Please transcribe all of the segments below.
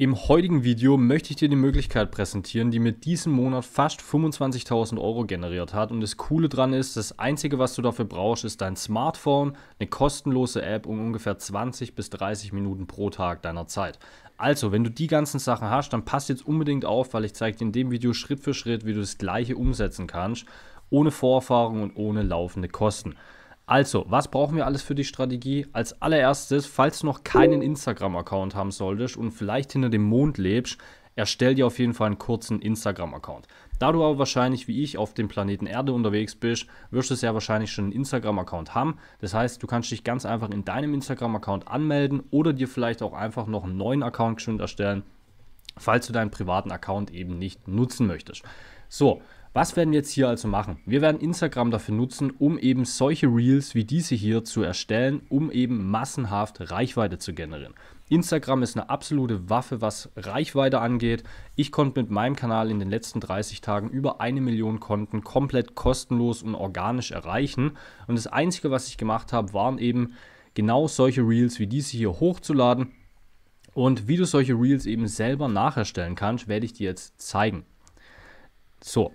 Im heutigen Video möchte ich dir die Möglichkeit präsentieren, die mir diesen Monat fast 25.000 Euro generiert hat. Und das Coole dran ist, das Einzige, was du dafür brauchst, ist dein Smartphone, eine kostenlose App und ungefähr 20 bis 30 Minuten pro Tag deiner Zeit. Also, wenn du die ganzen Sachen hast, dann passt jetzt unbedingt auf, weil ich zeige dir in dem Video Schritt für Schritt, wie du das gleiche umsetzen kannst, ohne Vorerfahrung und ohne laufende Kosten. Also, was brauchen wir alles für die Strategie? Als allererstes, falls du noch keinen Instagram-Account haben solltest und vielleicht hinter dem Mond lebst, erstell dir auf jeden Fall einen kurzen Instagram-Account. Da du aber wahrscheinlich wie ich auf dem Planeten Erde unterwegs bist, wirst du sehr wahrscheinlich schon einen Instagram-Account haben. Das heißt, du kannst dich ganz einfach in deinem Instagram-Account anmelden oder dir vielleicht auch einfach noch einen neuen Account schon erstellen, falls du deinen privaten Account eben nicht nutzen möchtest. So, was werden wir jetzt hier also machen? Wir werden Instagram dafür nutzen, um eben solche Reels wie diese hier zu erstellen, um eben massenhaft Reichweite zu generieren. Instagram ist eine absolute Waffe, was Reichweite angeht. Ich konnte mit meinem Kanal in den letzten 30 Tagen über eine Million Konten komplett kostenlos und organisch erreichen. Und das Einzige, was ich gemacht habe, waren eben genau solche Reels wie diese hier hochzuladen. Und wie du solche Reels eben selber nacherstellen kannst, werde ich dir jetzt zeigen. So,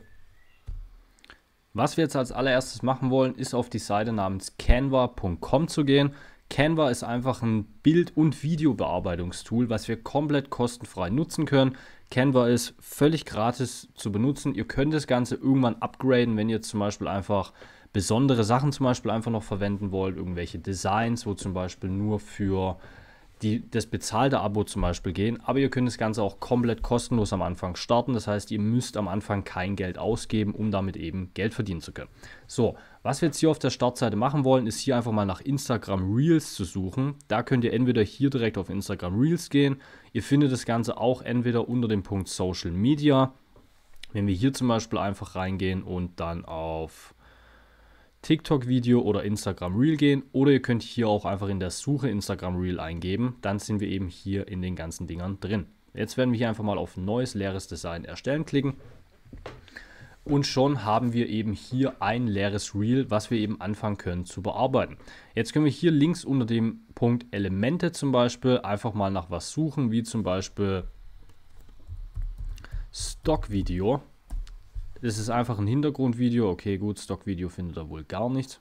was wir jetzt als allererstes machen wollen, ist auf die Seite namens canva.com zu gehen. Canva ist einfach ein Bild- und Videobearbeitungstool, was wir komplett kostenfrei nutzen können. Canva ist völlig gratis zu benutzen. Ihr könnt das Ganze irgendwann upgraden, wenn ihr zum Beispiel einfach besondere Sachen zum Beispiel einfach noch verwenden wollt, irgendwelche Designs, wo zum Beispiel nur für die, das bezahlte Abo zum Beispiel gehen. Aber ihr könnt das Ganze auch komplett kostenlos am Anfang starten. Das heißt, ihr müsst am Anfang kein Geld ausgeben, um damit eben Geld verdienen zu können. So, was wir jetzt hier auf der Startseite machen wollen, ist hier einfach mal nach Instagram Reels zu suchen. Da könnt ihr entweder hier direkt auf Instagram Reels gehen. Ihr findet das Ganze auch entweder unter dem Punkt Social Media. Wenn wir hier zum Beispiel einfach reingehen und dann auf TikTok-Video oder Instagram Reel gehen oder ihr könnt hier auch einfach in der Suche Instagram Reel eingeben. Dann sind wir eben hier in den ganzen Dingern drin. Jetzt werden wir hier einfach mal auf neues leeres Design erstellen klicken. Und schon haben wir eben hier ein leeres Reel, was wir eben anfangen können zu bearbeiten. Jetzt können wir hier links unter dem Punkt Elemente zum Beispiel einfach mal nach was suchen, wie zum Beispiel Stock-Video. Das ist einfach ein Hintergrundvideo. Okay, gut, Stockvideo findet er wohl gar nicht.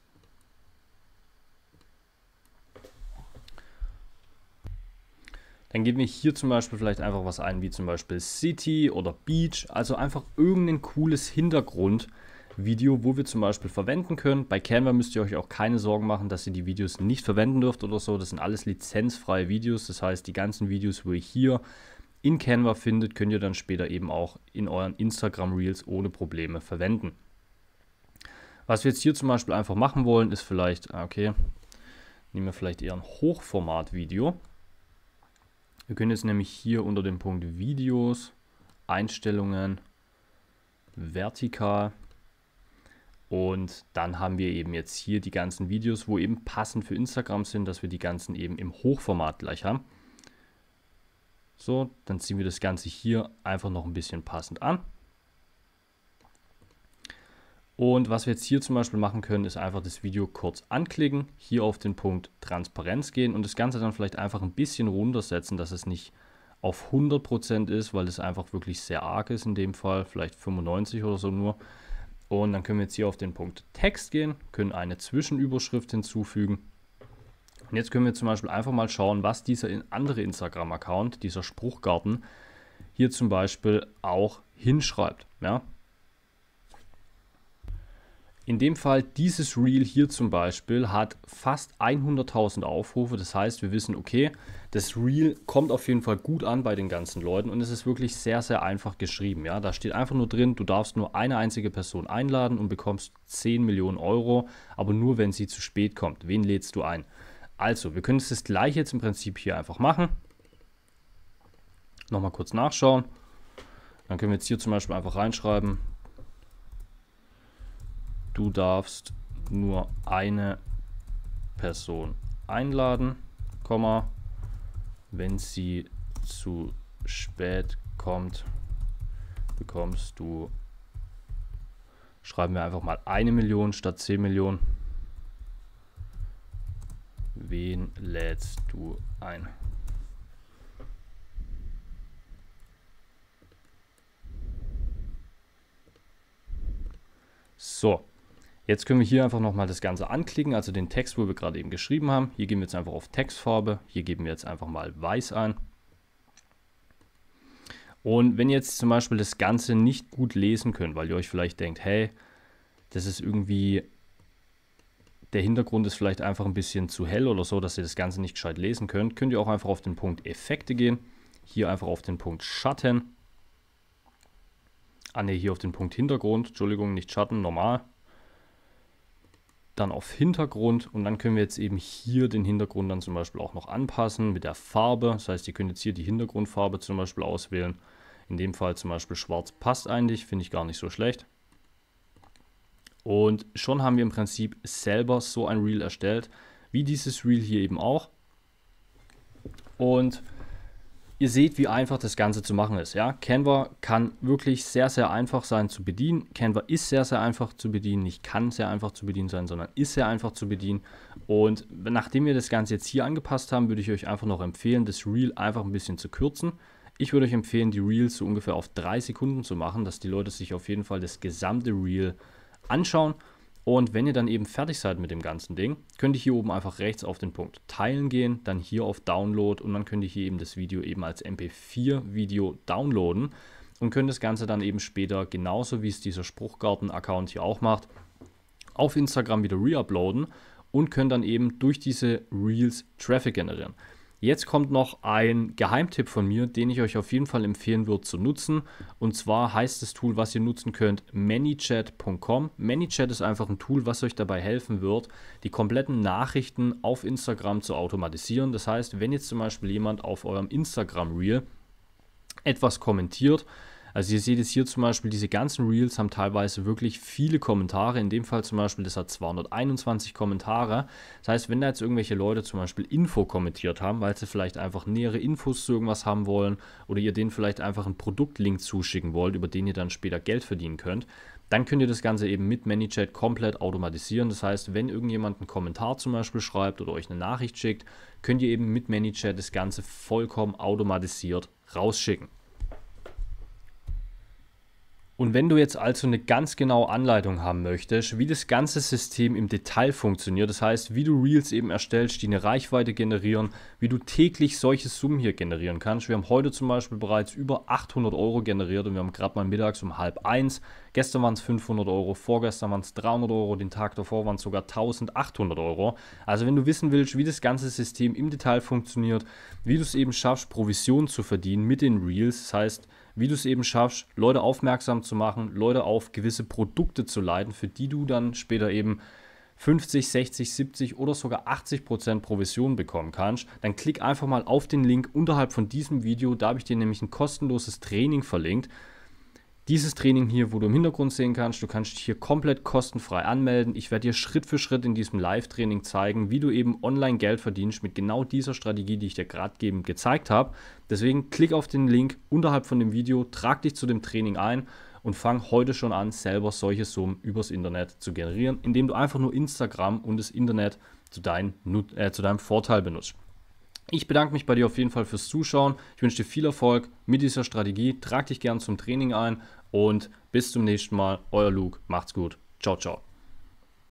Dann geben wir hier zum Beispiel vielleicht einfach was ein, wie zum Beispiel City oder Beach. Also einfach irgendein cooles Hintergrundvideo, wo wir zum Beispiel verwenden können. Bei Canva müsst ihr euch auch keine Sorgen machen, dass ihr die Videos nicht verwenden dürft oder so. Das sind alles lizenzfreie Videos. Das heißt, die ganzen Videos, wo ihr hier in Canva findet, könnt ihr dann später eben auch in euren Instagram Reels ohne Probleme verwenden. Was wir jetzt hier zum Beispiel einfach machen wollen, ist vielleicht, ah, okay, nehmen wir vielleicht eher ein Hochformat-Video. Wir können jetzt nämlich hier unter dem Punkt Videos, Einstellungen, vertikal und dann haben wir eben jetzt hier die ganzen Videos, wo eben passend für Instagram sind, dass wir die ganzen eben im Hochformat gleich haben. So, dann ziehen wir das Ganze hier einfach noch ein bisschen passend an. Und was wir jetzt hier zum Beispiel machen können, ist einfach das Video kurz anklicken, hier auf den Punkt Transparenz gehen und das Ganze dann vielleicht einfach ein bisschen runtersetzen, dass es nicht auf 100% ist, weil es einfach wirklich sehr arg ist in dem Fall, vielleicht 95 oder so nur. Und dann können wir jetzt hier auf den Punkt Text gehen, können eine Zwischenüberschrift hinzufügen und jetzt können wir zum Beispiel einfach mal schauen, was dieser andere Instagram-Account, dieser Spruchgarten, hier zum Beispiel auch hinschreibt. Ja? In dem Fall dieses Reel hier zum Beispiel hat fast 100.000 Aufrufe. Das heißt, wir wissen, okay, das Reel kommt auf jeden Fall gut an bei den ganzen Leuten und es ist wirklich sehr, sehr einfach geschrieben. Ja, da steht einfach nur drin, du darfst nur eine einzige Person einladen und bekommst 10 Millionen Euro, aber nur wenn sie zu spät kommt. Wen lädst du ein? Also, wir können jetzt das gleiche jetzt im Prinzip hier einfach machen. Nochmal kurz nachschauen. Dann können wir jetzt hier zum Beispiel einfach reinschreiben, du darfst nur eine Person einladen, Komma, wenn sie zu spät kommt, bekommst du, schreiben wir einfach mal eine Million statt 10 Millionen. Wen lädst du ein? So, jetzt können wir hier einfach nochmal das Ganze anklicken, also den Text, wo wir gerade eben geschrieben haben. Hier gehen wir jetzt einfach auf Textfarbe, hier geben wir jetzt einfach mal weiß ein. Und wenn ihr jetzt zum Beispiel das Ganze nicht gut lesen könnt, weil ihr euch vielleicht denkt, hey, das ist irgendwie der Hintergrund ist vielleicht einfach ein bisschen zu hell oder so, dass ihr das Ganze nicht gescheit lesen könnt, könnt ihr auch einfach auf den Punkt Effekte gehen. Hier einfach auf den Punkt Schatten. Ah ne, hier auf den Punkt Hintergrund. Entschuldigung, nicht Schatten, normal. Dann auf Hintergrund und dann können wir jetzt eben hier den Hintergrund dann zum Beispiel auch noch anpassen mit der Farbe. Das heißt, ihr könnt jetzt hier die Hintergrundfarbe zum Beispiel auswählen. In dem Fall zum Beispiel schwarz passt eigentlich, finde ich gar nicht so schlecht. Und schon haben wir im Prinzip selber so ein Reel erstellt, wie dieses Reel hier eben auch. Und ihr seht, wie einfach das Ganze zu machen ist. Ja? Canva kann wirklich sehr, sehr einfach sein zu bedienen. Canva ist sehr, sehr einfach zu bedienen. Nicht kann sehr einfach zu bedienen sein, sondern ist sehr einfach zu bedienen. Und nachdem wir das Ganze jetzt hier angepasst haben, würde ich euch einfach noch empfehlen, das Reel einfach ein bisschen zu kürzen. Ich würde euch empfehlen, die Reels so ungefähr auf drei Sekunden zu machen, dass die Leute sich auf jeden Fall das gesamte Reel anschauen. Und wenn ihr dann eben fertig seid mit dem ganzen Ding, könnt ihr hier oben einfach rechts auf den Punkt Teilen gehen, dann hier auf Download und dann könnt ihr hier eben das Video eben als MP4-Video downloaden und könnt das Ganze dann eben später, genauso wie es dieser Spruchgarten-Account hier auch macht, auf Instagram wieder reuploaden und könnt dann eben durch diese Reels Traffic generieren. Jetzt kommt noch ein Geheimtipp von mir, den ich euch auf jeden Fall empfehlen würde zu nutzen. Und zwar heißt das Tool, was ihr nutzen könnt, ManyChat.com. ManyChat ist einfach ein Tool, was euch dabei helfen wird, die kompletten Nachrichten auf Instagram zu automatisieren. Das heißt, wenn jetzt zum Beispiel jemand auf eurem Instagram Reel etwas kommentiert, also ihr seht es hier zum Beispiel, diese ganzen Reels haben teilweise wirklich viele Kommentare. In dem Fall zum Beispiel, das hat 221 Kommentare. Das heißt, wenn da jetzt irgendwelche Leute zum Beispiel Info kommentiert haben, weil sie vielleicht einfach nähere Infos zu irgendwas haben wollen oder ihr denen vielleicht einfach einen Produktlink zuschicken wollt, über den ihr dann später Geld verdienen könnt, dann könnt ihr das Ganze eben mit ManyChat komplett automatisieren. Das heißt, wenn irgendjemand einen Kommentar zum Beispiel schreibt oder euch eine Nachricht schickt, könnt ihr eben mit ManyChat das Ganze vollkommen automatisiert rausschicken. Und wenn du jetzt also eine ganz genaue Anleitung haben möchtest, wie das ganze System im Detail funktioniert, das heißt, wie du Reels eben erstellst, die eine Reichweite generieren, wie du täglich solche Summen hier generieren kannst. Wir haben heute zum Beispiel bereits über 800 Euro generiert und wir haben gerade mal mittags um halb eins. Gestern waren es 500 Euro, vorgestern waren es 300 Euro, den Tag davor waren es sogar 1800 Euro. Also wenn du wissen willst, wie das ganze System im Detail funktioniert, wie du es eben schaffst, Provisionen zu verdienen mit den Reels, das heißt, wie du es eben schaffst, Leute aufmerksam zu machen, Leute auf gewisse Produkte zu leiten, für die du dann später eben 50, 60, 70 oder sogar 80 Prozent Provision bekommen kannst, dann klick einfach mal auf den Link unterhalb von diesem Video. Da habe ich dir nämlich ein kostenloses Training verlinkt dieses Training hier, wo du im Hintergrund sehen kannst, du kannst dich hier komplett kostenfrei anmelden. Ich werde dir Schritt für Schritt in diesem Live-Training zeigen, wie du eben online Geld verdienst mit genau dieser Strategie, die ich dir gerade eben gezeigt habe. Deswegen klick auf den Link unterhalb von dem Video, trag dich zu dem Training ein und fang heute schon an, selber solche Summen übers Internet zu generieren, indem du einfach nur Instagram und das Internet zu, dein, äh, zu deinem Vorteil benutzt. Ich bedanke mich bei dir auf jeden Fall fürs Zuschauen. Ich wünsche dir viel Erfolg mit dieser Strategie. Trag dich gern zum Training ein und bis zum nächsten Mal. Euer Luke. Macht's gut. Ciao, ciao.